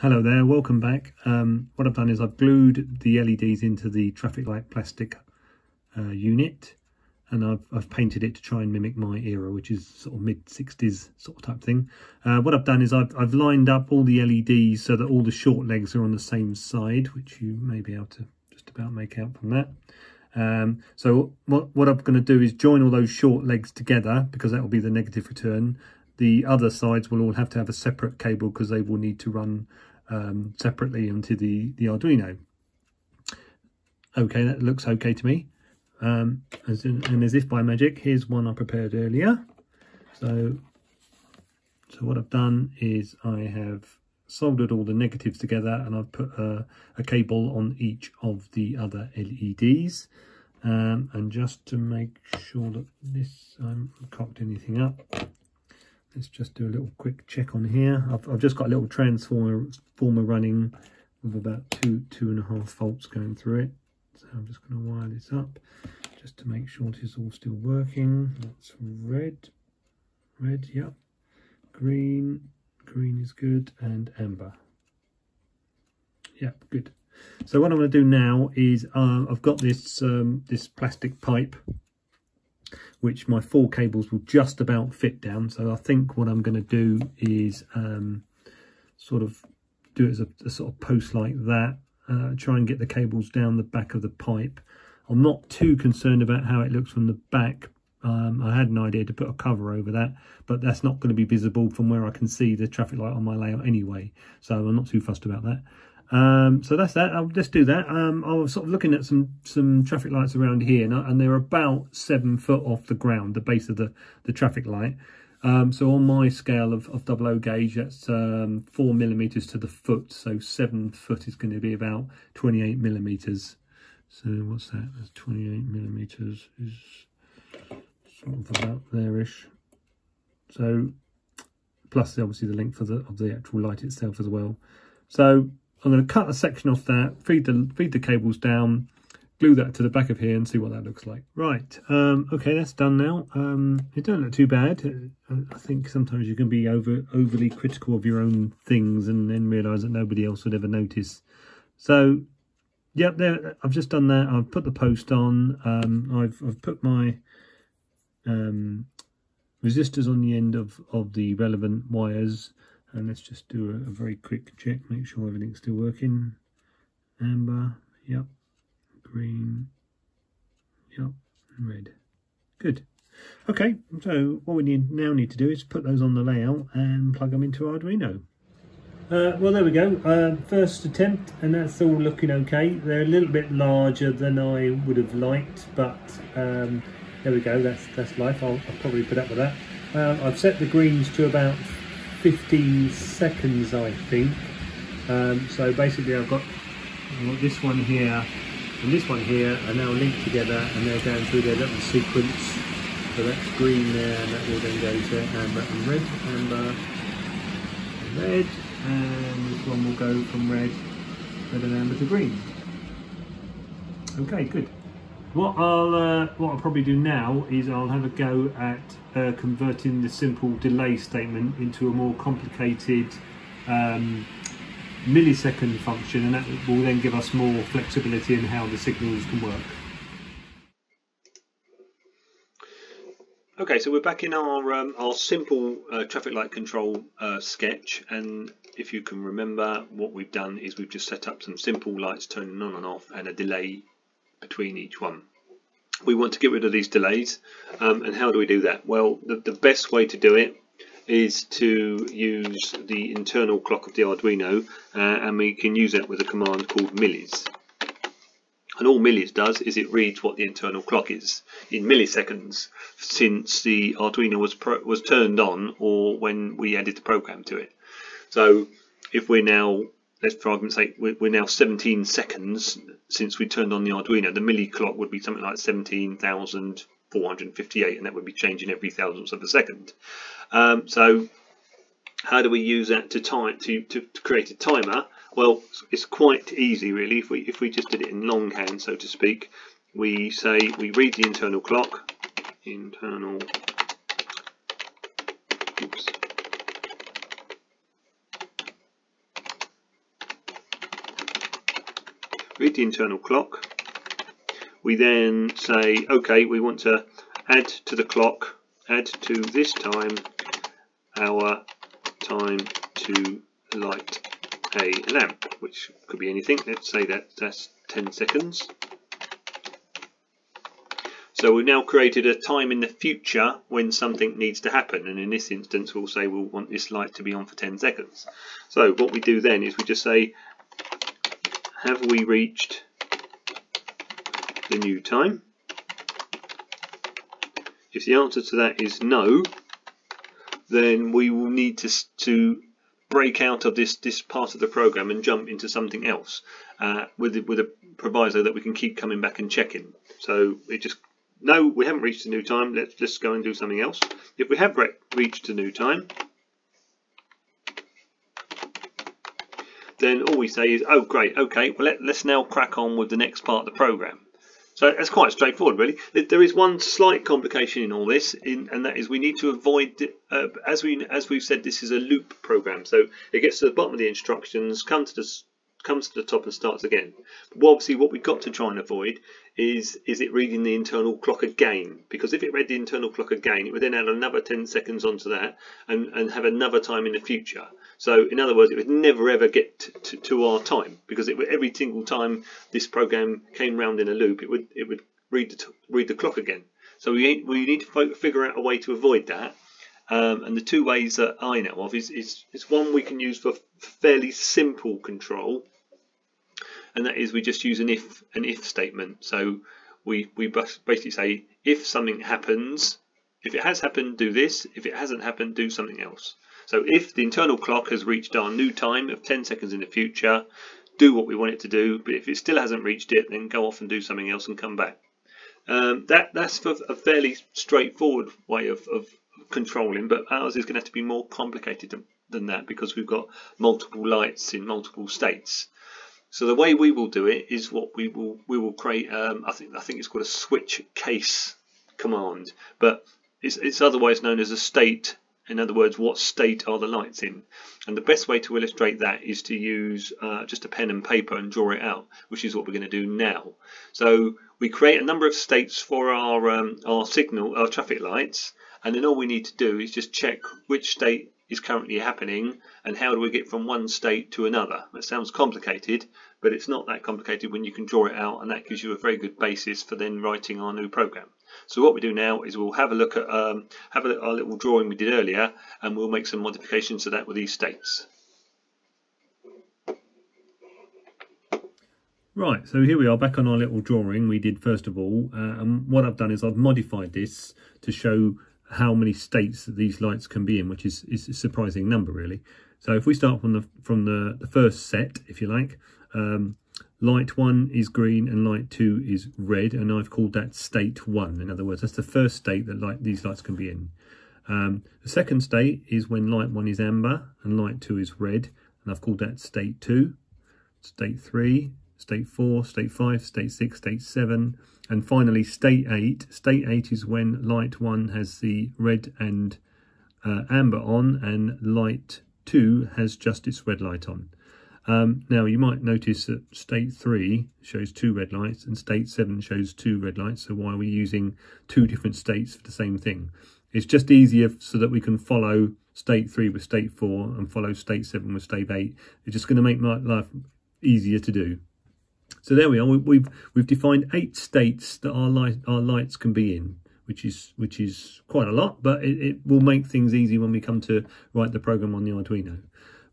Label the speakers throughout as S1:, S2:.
S1: Hello there, welcome back. Um, what I've done is I've glued the LEDs into the traffic light plastic uh, unit and I've, I've, painted it to try and mimic my era, which is sort of mid-60s sort of type thing. Uh, what I've done is I've, I've, lined up all the LEDs so that all the short legs are on the same side, which you may be able to just about make out from that. Um, so what, what I'm going to do is join all those short legs together because that will be the negative return the other sides will all have to have a separate cable because they will need to run um, separately onto the, the Arduino. Okay, that looks okay to me. Um, as in, and as if by magic, here's one I prepared earlier. So, so what I've done is I have soldered all the negatives together and I've put a, a cable on each of the other LEDs. Um, and just to make sure that this, I haven't cocked anything up, let's just do a little quick check on here. I've, I've just got a little transformer former running with about two two and a half volts going through it. So I'm just going to wire this up just to make sure this is all still working. That's red red yep. Green green is good and amber. Yep good. So what I'm going to do now is uh, I've got this um, this plastic pipe which my four cables will just about fit down. So I think what I'm going to do is um, sort of do it as a, a sort of post like that, uh, try and get the cables down the back of the pipe. I'm not too concerned about how it looks from the back. Um, I had an idea to put a cover over that, but that's not going to be visible from where I can see the traffic light on my layout anyway. So I'm not too fussed about that. Um, so that's that. I'll just do that. Um, I was sort of looking at some some traffic lights around here, and, and they're about seven foot off the ground, the base of the the traffic light. Um, so on my scale of, of double O gauge, that's um, four millimeters to the foot. So seven foot is going to be about 28 millimeters. So what's that? That's 28 millimeters is sort of about there-ish. So plus obviously the length of the of the actual light itself as well. So I'm going to cut a section off that, feed the feed the cables down, glue that to the back of here and see what that looks like. Right, um, okay, that's done now. Um, it don't look too bad. Uh, I think sometimes you can be over overly critical of your own things and then realise that nobody else would ever notice. So, yep, there. I've just done that. I've put the post on. Um, I've I've put my um, resistors on the end of of the relevant wires and let's just do a, a very quick check make sure everything's still working. Amber yep. Green yep. Red. Good. Okay so what we need now need to do is put those on the layout and plug them into Arduino. Uh, well there we go. Uh, first attempt and that's all looking okay. They're a little bit larger than I would have liked but um, there we go. That's that's life. I'll, I'll probably put up with that. Uh, I've set the greens to about 15 seconds I think. Um, so basically I've got, I've got this one here and this one here are now linked together and they're going through their little sequence. So that's green there and that will then go to amber and red amber and red. And this one will go from red red and amber to green. Okay good what I'll uh, what I'll probably do now is I'll have a go at uh, converting the simple delay statement into a more complicated um, millisecond function and that will then give us more flexibility in how the signals can work. Okay, so we're back in our um, our simple uh, traffic light control uh, sketch, and if you can remember, what we've done is we've just set up some simple lights turning on and off and a delay between each one. We want to get rid of these delays um, and how do we do that? Well the, the best way to do it is to use the internal clock of the Arduino uh, and we can use that with a command called millis. And all millis does is it reads what the internal clock is in milliseconds since the Arduino was was turned on or when we added the program to it. So if we're now let's for argument's sake, we're now 17 seconds since we turned on the Arduino. The milli clock would be something like 17,458, and that would be changing every thousandth of a second. Um, so how do we use that to time to, to, to, create a timer? Well, it's quite easy really. If we if we just did it in longhand, so to speak, we say we read the internal clock, internal. Read the internal clock. We then say, okay, we want to add to the clock, add to this time our time to light a lamp, which could be anything. Let's say that that's 10 seconds. So we've now created a time in the future when something needs to happen and in this instance we'll say we'll want this light to be on for 10 seconds. So what we do then is we just say have we reached the new time? If the answer to that is no then we will need to, to break out of this, this part of the program and jump into something else uh, with, with a proviso that we can keep coming back and checking. So it just no, we haven't reached a new time. Let's just go and do something else. If we have re reached a new time, then all we say is, oh great, okay, well let, us now crack on with the next part of the program. So that's quite straightforward, really. There is one slight complication in all this, in, and that is we need to avoid, uh, as we as we've said, this is a loop program. So it gets to the bottom of the instructions, comes to the comes to the top and starts again. But obviously what we've got to try and avoid is is it reading the internal clock again because if it read the internal clock again it would then add another 10 seconds onto that and, and have another time in the future. So in other words it would never ever get to, to our time because it would, every single time this program came round in a loop it would it would read the, read the clock again. So we, we need to figure out a way to avoid that um, and the two ways that I know of is, is, is one we can use for fairly simple control and that is we just use an if an if statement. So we we basically say if something happens, if it has happened, do this. If it hasn't happened, do something else. So if the internal clock has reached our new time of 10 seconds in the future, do what we want it to do. But if it still hasn't reached it, then go off and do something else and come back. Um, that that's a fairly straightforward way of, of controlling, but ours is going to have to be more complicated than that because we've got multiple lights in multiple states. So the way we will do it is what we will we will create. Um, I think I think it's called a switch case command, but it's, it's otherwise known as a state. In other words, what state are the lights in? And the best way to illustrate that is to use uh, just a pen and paper and draw it out, which is what we're going to do now. So we create a number of states for our um, our signal, our traffic lights, and then all we need to do is just check which state is currently happening and how do we get from one state to another. That sounds complicated, but it's not that complicated when you can draw it out and that gives you a very good basis for then writing our new program. So what we do now is we'll have a look at um, have a, our little drawing we did earlier and we'll make some modifications to that with these states. Right, so here we are back on our little drawing we did first of all. Uh, and what I've done is I've modified this to show how many states these lights can be in, which is, is a surprising number really. So if we start from the from the, the first set, if you like, um, light one is green and light two is red, and I've called that state one. In other words, that's the first state that light, these lights can be in. Um, the second state is when light one is amber and light two is red, and I've called that state two. State three, state four, state five, state six, state seven, and finally, state 8. State 8 is when light 1 has the red and uh, amber on and light 2 has just its red light on. Um, now, you might notice that state 3 shows two red lights and state 7 shows two red lights. So why are we using two different states for the same thing? It's just easier so that we can follow state 3 with state 4 and follow state 7 with state 8. It's just going to make my life easier to do. So there we are. We've we've defined eight states that our light our lights can be in, which is which is quite a lot, but it, it will make things easy when we come to write the program on the Arduino.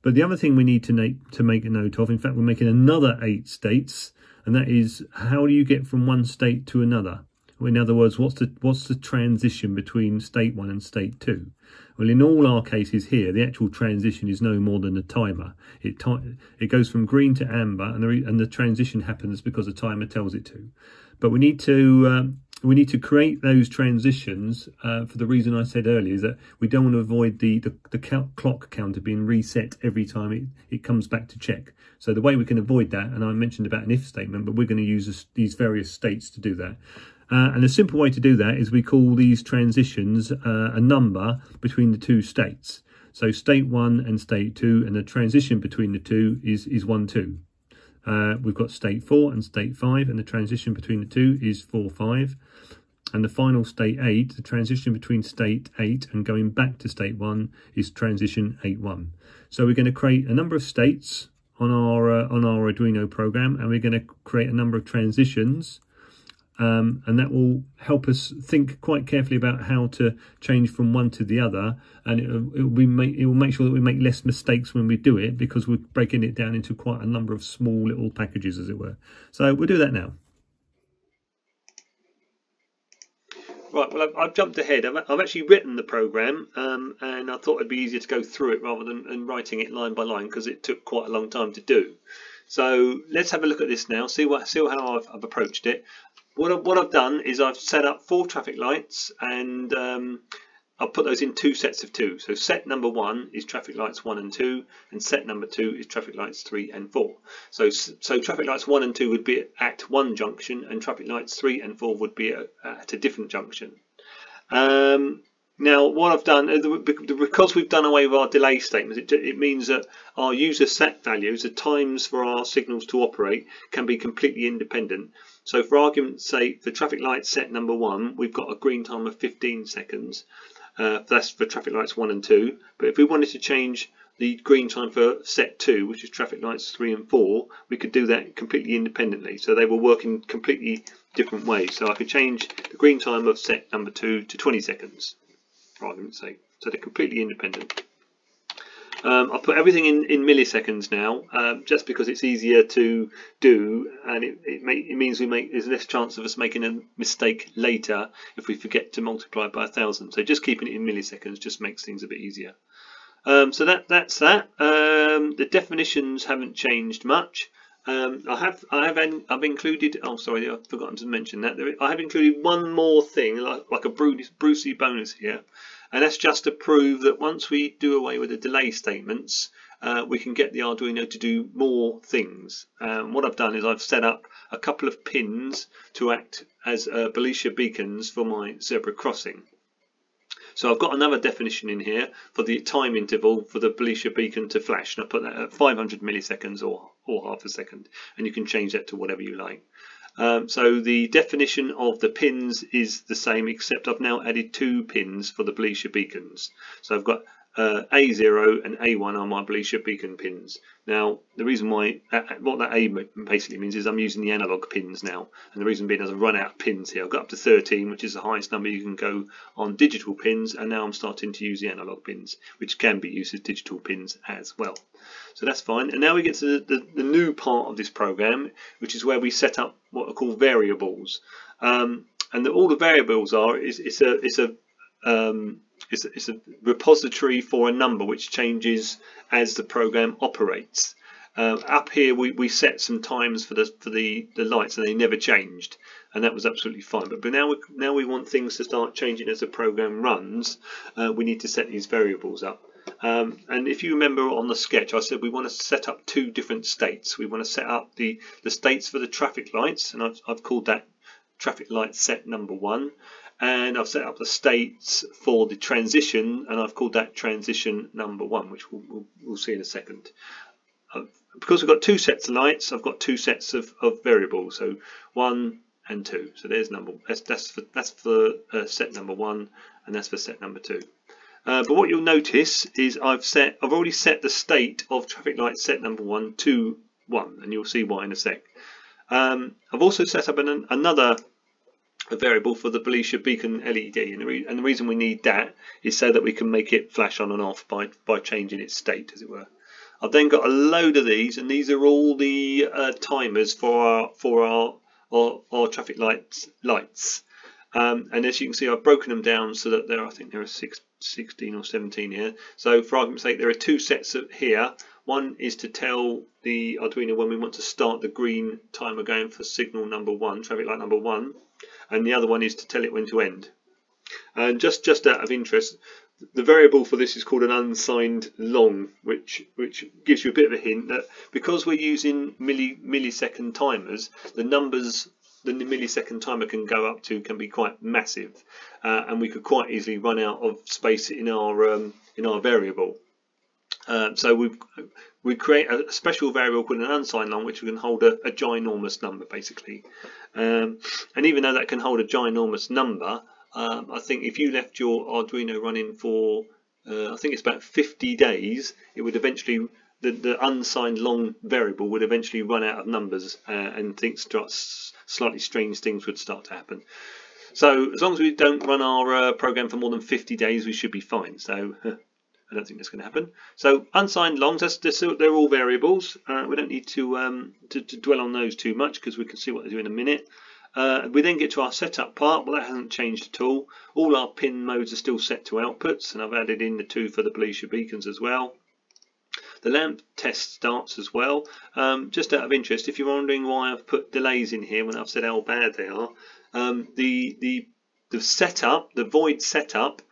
S1: But the other thing we need to make to make a note of, in fact, we're making another eight states, and that is how do you get from one state to another? In other words, what's the what's the transition between state one and state two? Well, in all our cases here, the actual transition is no more than a timer. It it goes from green to amber, and the and the transition happens because the timer tells it to. But we need to um, we need to create those transitions uh, for the reason I said earlier, is that we don't want to avoid the, the, the clock counter being reset every time it, it comes back to check. So the way we can avoid that, and I mentioned about an if statement, but we're going to use this, these various states to do that. Uh, and a simple way to do that is we call these transitions uh, a number between the two states. So state 1 and state 2, and the transition between the two is, is 1, 2. Uh, we've got state 4 and state 5 and the transition between the two is 4, 5. And the final state 8, the transition between state 8 and going back to state 1 is transition 8, 1. So we're going to create a number of states on our uh, on our Arduino program and we're going to create a number of transitions um, and that will help us think quite carefully about how to change from one to the other. And it, it, will make, it will make sure that we make less mistakes when we do it because we're breaking it down into quite a number of small little packages as it were. So we'll do that now Right, well, I've, I've, jumped ahead. I've, I've, actually written the program, um, and I thought it'd be easier to go through it rather than, than writing it line by line because it took quite a long time to do. So let's have a look at this now. See what, see how I've, I've approached it. What, I, what I've done is I've set up four traffic lights, and um, I'll put those in two sets of two. So set number one is traffic lights one and two, and set number two is traffic lights three and four. So, so traffic lights one and two would be at one junction, and traffic lights three and four would be at, at a different junction. Um, now, what I've done, uh, because we've done away with our delay statements, it, it, means that our user set values, the times for our signals to operate, can be completely independent. So for argument's sake, for traffic light set number one, we've got a green time of 15 seconds. Uh, that's for traffic lights 1 and 2. But if we wanted to change the green time for set 2, which is traffic lights 3 and 4, we could do that completely independently. So they will work in completely different ways. So I could change the green time of set number 2 to 20 seconds, for argument's sake. So they're completely independent. Um, I'll put everything in, in milliseconds now, um, just because it's easier to do, and it, it, may, it, means we make there's less chance of us making a mistake later if we forget to multiply by a thousand. So just keeping it in milliseconds just makes things a bit easier. Um, so that that's that. Um, the definitions haven't changed much. Um, I have I have I've included oh sorry I've forgotten to mention that I have included one more thing like, like a Bruce, Brucey bonus here and that's just to prove that once we do away with the delay statements, uh, we can get the Arduino to do more things. Um, what I've done is I've set up a couple of pins to act as uh, Belisha beacons for my zebra crossing. So I've got another definition in here for the time interval for the Belisha beacon to flash. And I put that at 500 milliseconds or, or half a second. And you can change that to whatever you like. Um, so the definition of the pins is the same except I've now added two pins for the Belisha beacons. So I've got uh, A0 and A1 are my Belisha beacon pins. Now the reason why, that, what that A basically means is I'm using the analog pins now and the reason being is I've run out of pins here. I've got up to 13 which is the highest number you can go on digital pins and now I'm starting to use the analog pins which can be used as digital pins as well. So that's fine. And now we get to the, the, the new part of this program, which is where we set up what are called variables. Um, and the, all the variables are is it's a it's a um, it's, it's a repository for a number which changes as the program operates. Uh, up here we, we set some times for the for the, the lights and they never changed and that was absolutely fine but, but now we now we want things to start changing as the program runs uh, we need to set these variables up um, and if you remember on the sketch, I said we want to set up two different states. We want to set up the, the states for the traffic lights, and I've, I've called that traffic light set number one. And I've set up the states for the transition, and I've called that transition number one, which we'll, we'll, we'll see in a second. Because we've got two sets of lights, I've got two sets of, of variables. So one and two. So there's number that's that's for that's for uh, set number one, and that's for set number two. Uh, but what you'll notice is I've set, I've already set the state of traffic light set number one to one, and you'll see why in a sec. Um, I've also set up an, another variable for the Belisha beacon LED, and the, and the, reason we need that is so that we can make it flash on and off by by changing its state, as it were. I've then got a load of these, and these are all the uh, timers for our for our our, our traffic lights lights. Um, and as you can see, I've broken them down so that there, I think there are six 16 or 17 here. So for argument's sake, there are two sets of here. One is to tell the Arduino when we want to start the green timer going for signal number one, traffic light number one, and the other one is to tell it when to end. And just, just out of interest, the variable for this is called an unsigned long, which which gives you a bit of a hint that because we're using milli, millisecond timers, the numbers the millisecond timer can go up to can be quite massive, uh, and we could quite easily run out of space in our um, in our variable. Um, so we've we create a special variable called an unsigned long, which we can hold a, a ginormous number, basically. Um, and even though that can hold a ginormous number, um, I think if you left your Arduino running for, uh, I think it's about 50 days, it would eventually, the, the unsigned long variable would eventually run out of numbers uh, and things start, slightly strange things would start to happen. So as long as we don't run our uh, program for more than 50 days, we should be fine. So I don't think that's going to happen. So unsigned longs, that's, they're all variables. Uh, we don't need to, um, to, to, dwell on those too much because we can see what they do in a minute. Uh, we then get to our setup part. Well, that hasn't changed at all. All our pin modes are still set to outputs, and I've added in the two for the Belisha beacons as well. The lamp test starts as well. Um, just out of interest, if you're wondering why I've put delays in here when I've said how bad they are, um, the the the setup, the void setup,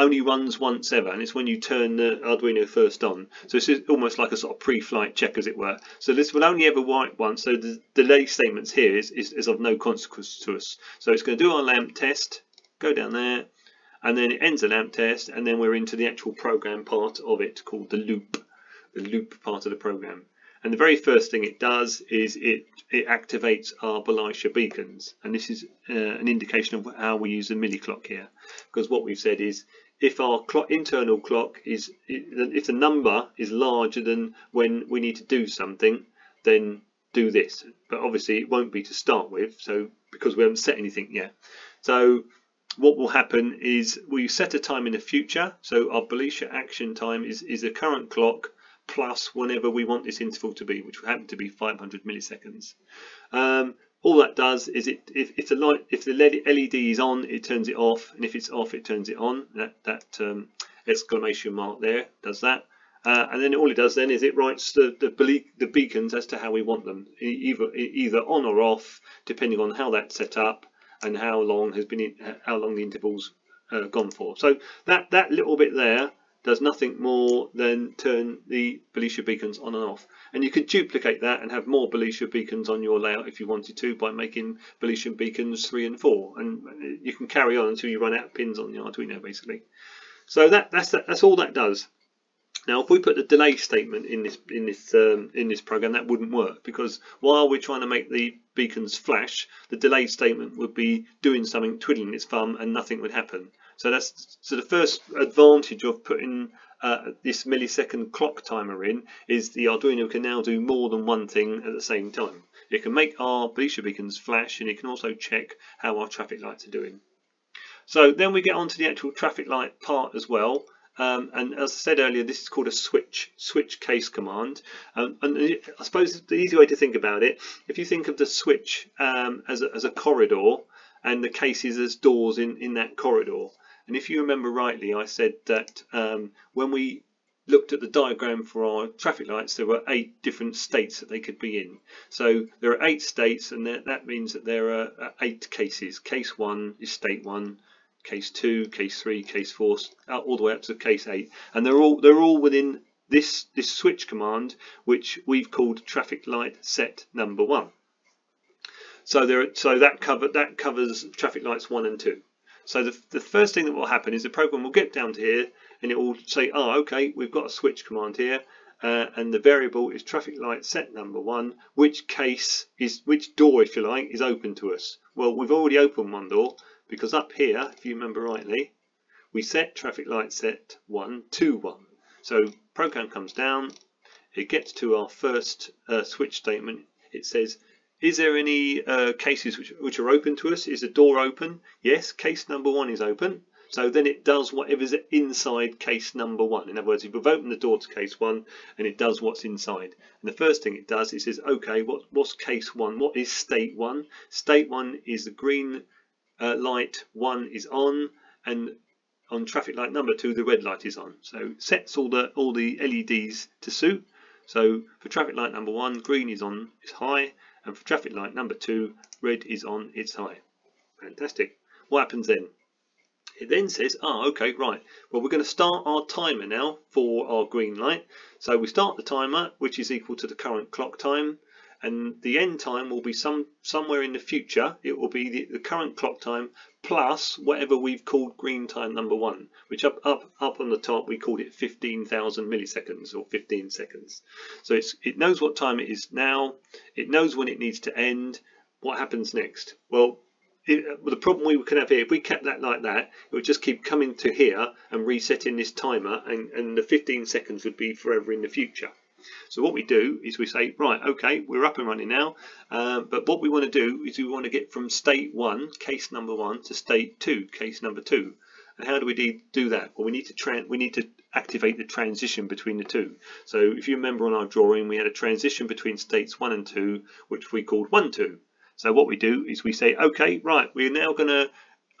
S1: only runs once ever, and it's when you turn the Arduino first on. So this is almost like a sort of pre-flight check, as it were. So this will only ever write once. So the delay statements here is, is, is of no consequence to us. So it's going to do our lamp test, go down there, and then it ends the lamp test, and then we're into the actual program part of it called the loop, the loop part of the program. And the very first thing it does is it, it activates our Belisha beacons. And this is uh, an indication of how we use the milli clock here. Because what we've said is if our clock, internal clock is, if the number is larger than when we need to do something, then do this. But obviously it won't be to start with, so because we haven't set anything yet. So what will happen is we set a time in the future. So our Belisha action time is, is the current clock plus whenever we want this interval to be, which will happen to be 500 milliseconds. Um, all that does is it if, if the light if the LED is on, it turns it off, and if it's off, it turns it on. That that um, exclamation mark there does that. Uh, and then all it does then is it writes the, the, the beacons as to how we want them, either either on or off, depending on how that's set up and how long has been in, how long the intervals uh, gone for. So that that little bit there does nothing more than turn the Belisha beacons on and off. And you could duplicate that and have more Belisha beacons on your layout if you wanted to by making Belisha beacons 3 and 4. And you can carry on until you run out of pins on the Arduino basically. So that, that's, that, that's all that does. Now, if we put the delay statement in this in this um, in this program, that wouldn't work because while we're trying to make the beacons flash, the delay statement would be doing something, twiddling its thumb, and nothing would happen. So that's so the first advantage of putting uh, this millisecond clock timer in is the Arduino can now do more than one thing at the same time. It can make our Belisha beacons flash and it can also check how our traffic lights are doing. So then we get on to the actual traffic light part as well. Um, and as I said earlier, this is called a switch switch case command. Um, and I suppose the easy way to think about it, if you think of the switch um, as, a, as a corridor and the cases as doors in, in that corridor, and if you remember rightly, I said that um, when we looked at the diagram for our traffic lights, there were eight different states that they could be in. So there are eight states, and that means that there are eight cases. Case one is state one, case two, case three, case four, all the way up to case eight, and they're all they're all within this this switch command, which we've called traffic light set number one. So there, so that cover that covers traffic lights one and two. So the, the first thing that will happen is the program will get down to here and it will say, oh, okay, we've got a switch command here. Uh, and the variable is traffic light set number one, which case is, which door, if you like, is open to us. Well, we've already opened one door because up here, if you remember rightly, we set traffic light set one to one. So program comes down, it gets to our first uh, switch statement. It says is there any uh, cases which, which are open to us? Is the door open? Yes, case number one is open. So then it does whatever's inside case number one. In other words, if we've opened the door to case one and it does what's inside. And the first thing it does, it says, okay, what, what's case one? What is state one? State one is the green uh, light, one is on, and on traffic light number two, the red light is on. So sets all the all the LEDs to suit. So for traffic light number one, green is on, is high, and for traffic light number two, red is on its high. Fantastic. What happens then? It then says, oh, okay, right. Well, we're going to start our timer now for our green light. So we start the timer, which is equal to the current clock time. And the end time will be some somewhere in the future. It will be the, the current clock time plus whatever we've called green time number one, which up up up on the top we called it 15,000 milliseconds or 15 seconds. So it's it knows what time it is now. It knows when it needs to end. What happens next? Well, it, the problem we could have here, if we kept that like that, it would just keep coming to here and resetting this timer, and, and the 15 seconds would be forever in the future. So what we do is we say, right, okay, we're up and running now, uh, but what we want to do is we want to get from state one, case number one, to state two, case number two. And how do we do that? Well, we need to we need to activate the transition between the two. So if you remember on our drawing, we had a transition between states one and two, which we called one, two. So what we do is we say, okay, right, we're now going to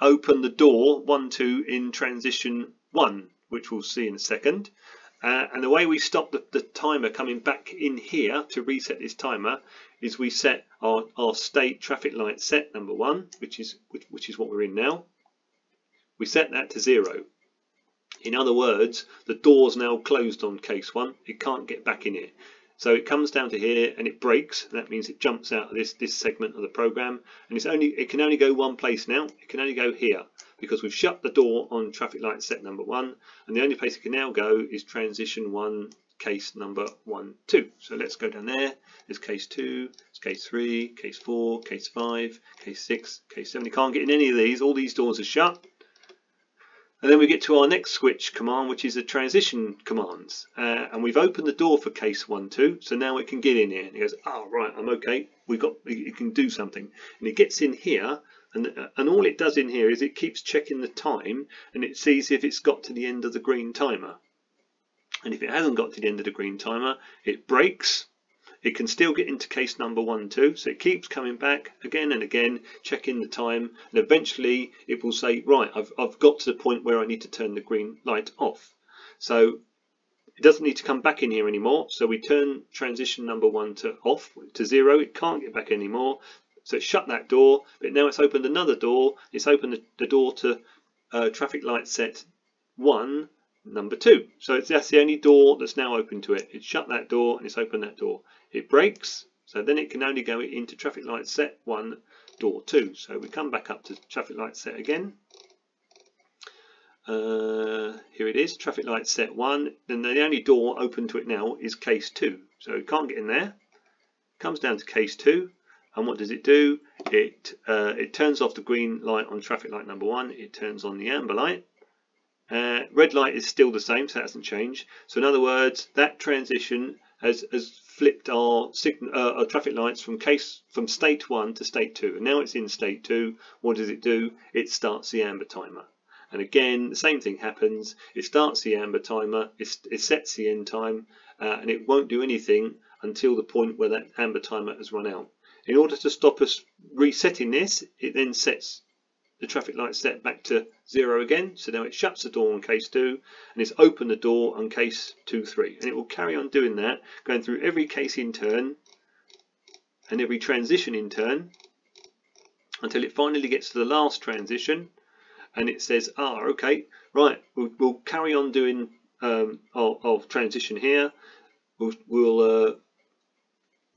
S1: open the door one, two in transition one, which we'll see in a second. Uh, and the way we stop the, the, timer coming back in here to reset this timer is we set our, our state traffic light set number one, which is which, which is what we're in now. We set that to zero. In other words, the door's now closed on case one. It can't get back in here. So it comes down to here and it breaks. That means it jumps out of this, this segment of the program. And it's only it can only go one place now. It can only go here because we've shut the door on traffic light set number one and the only place it can now go is transition one case number one two. So let's go down there. There's case two there's case three case four case five case six case seven. You can't get in any of these. All these doors are shut. And then we get to our next switch command which is the transition commands. Uh, and we've opened the door for case one two so now it can get in here. And it goes oh right I'm okay. We've got it can do something. And it gets in here and, uh, and all it does in here is it keeps checking the time and it sees if it's got to the end of the green timer. And if it hasn't got to the end of the green timer, it breaks. It can still get into case number one, two. So it keeps coming back again and again, checking the time. And eventually it will say, right, I've, I've got to the point where I need to turn the green light off. So it doesn't need to come back in here anymore. So we turn transition number one to off to zero. It can't get back anymore. So it's shut that door, but now it's opened another door. It's opened the, the door to uh, traffic light set one, number two. So that's the only door that's now open to it. It's shut that door and it's opened that door. It breaks, so then it can only go into traffic light set one, door two. So we come back up to traffic light set again. Uh, here it is, traffic light set one. Then the only door open to it now is case two. So it can't get in there. Comes down to case two and what does it do? It, uh, it turns off the green light on traffic light number one. It turns on the amber light. Uh, red light is still the same, so that hasn't changed. So in other words, that transition has, has flipped our, uh, our traffic lights from case from state one to state two. And now it's in state two. What does it do? It starts the amber timer. And again, the same thing happens. It starts the amber timer, it, it sets the end time, uh, and it won't do anything until the point where that amber timer has run out. In order to stop us resetting this, it then sets the traffic light set back to zero again. So now it shuts the door on case two and it's open the door on case two, three. And it will carry on doing that, going through every case in turn and every transition in turn until it finally gets to the last transition and it says, ah, okay, right, we'll, we'll carry on doing um, our, our, transition here. We'll, we'll uh,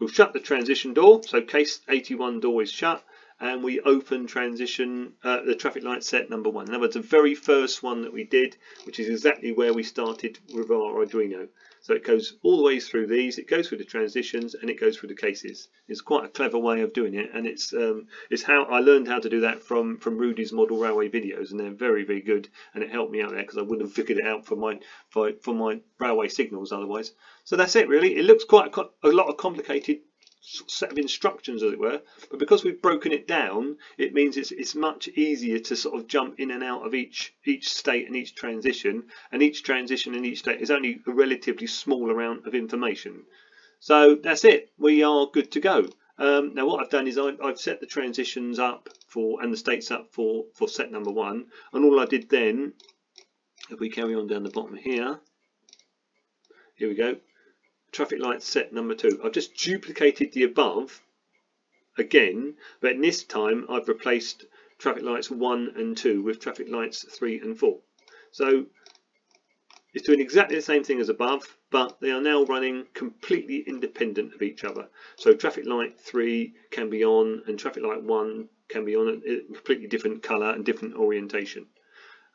S1: We'll shut the transition door, so case 81 door is shut, and we open transition, uh, the traffic light set number one. In other words, the very first one that we did, which is exactly where we started with our Arduino. So it goes all the way through these, it goes through the transitions, and it goes through the cases. It's quite a clever way of doing it, and it's um, it's how I learned how to do that from from Rudy's model railway videos, and they're very very good, and it helped me out there because I wouldn't have figured it out for my for, for my railway signals otherwise. So that's it really. It looks quite a, a lot of complicated set of instructions as it were but because we've broken it down it means it's, it's much easier to sort of jump in and out of each each state and each transition and each transition and each state is only a relatively small amount of information. So that's it. We are good to go. Um, now what I've done is I, I've set the transitions up for and the states up for for set number one and all I did then if we carry on down the bottom here here we go traffic light set number two. I've just duplicated the above again, but this time I've replaced traffic lights one and two with traffic lights three and four. So it's doing exactly the same thing as above, but they are now running completely independent of each other. So traffic light 3 can be on and traffic light 1 can be on a completely different colour and different orientation.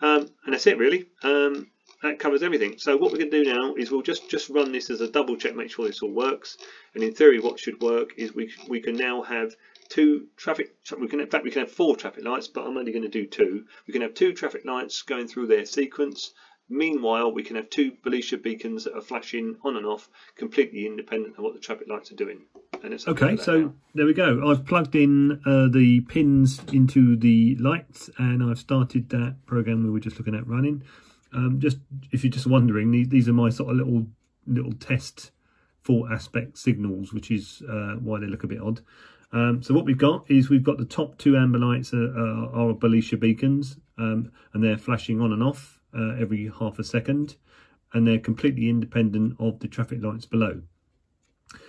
S1: Um, and that's it really. Um, that covers everything. So what we're going to do now is we'll just, just run this as a double check, make sure this all works. And in theory, what should work is we, we can now have two traffic, we can, in fact, we can have four traffic lights, but I'm only going to do two. We can have two traffic lights going through their sequence. Meanwhile, we can have two Belisha beacons that are flashing on and off, completely independent of what the traffic lights are doing.
S2: And it's okay, so now. there we go. I've plugged in uh, the pins into the lights, and I've started that program we were just looking at running. Um, just if you're just wondering, these, these are my sort of little little test four aspect signals, which is uh, why they look a bit odd. Um, so what we've got is we've got the top two amber lights are, are, are Belisha beacons, um, and they're flashing on and off uh, every half a second, and they're completely independent of the traffic lights below.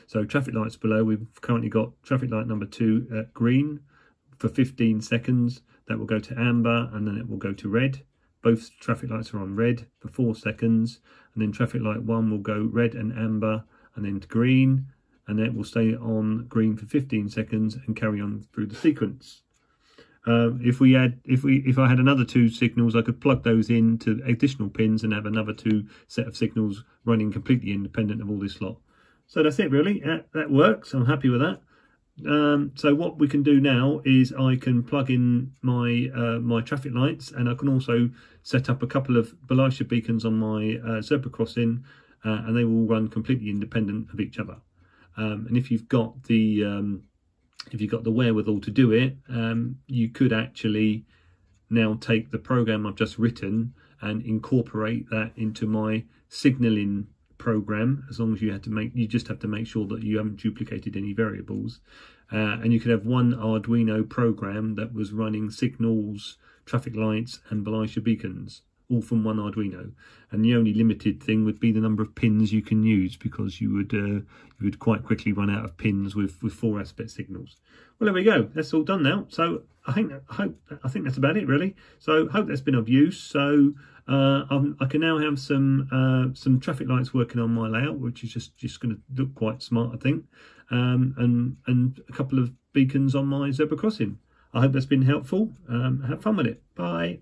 S2: So traffic lights below, we've currently got traffic light number two at green for 15 seconds. That will go to amber, and then it will go to red. Both traffic lights are on red for four seconds, and then traffic light one will go red and amber, and then to green, and then it will stay on green for 15 seconds and carry on through the sequence. Uh, if we had, if we, if I had another two signals, I could plug those into additional pins and have another two set of signals running completely independent of all this lot. So that's it really. That, that works. I'm happy with that. Um, so what we can do now is I can plug in my uh, my traffic lights and I can also set up a couple of Belisha beacons on my uh, zebra crossing uh, and they will run completely independent of each other. Um, and if you've got the um, if you've got the wherewithal to do it, um, you could actually now take the program I've just written and incorporate that into my signaling program as long as you had to make you just have to make sure that you haven't duplicated any variables. Uh, and you could have one Arduino program that was running signals traffic lights and Belisha beacons all from one Arduino. And the only limited thing would be the number of pins you can use because you would uh, you would quite quickly run out of pins with with four aspect signals. Well there we go. That's all done now. So I think I hope I think that's about it really. So hope that's been of use. So uh, i can now have some uh, some traffic lights working on my layout, which is just just going to look quite smart, I think, um, and and a couple of beacons on my zebra crossing. I hope that's been helpful. Um, have fun with it. Bye.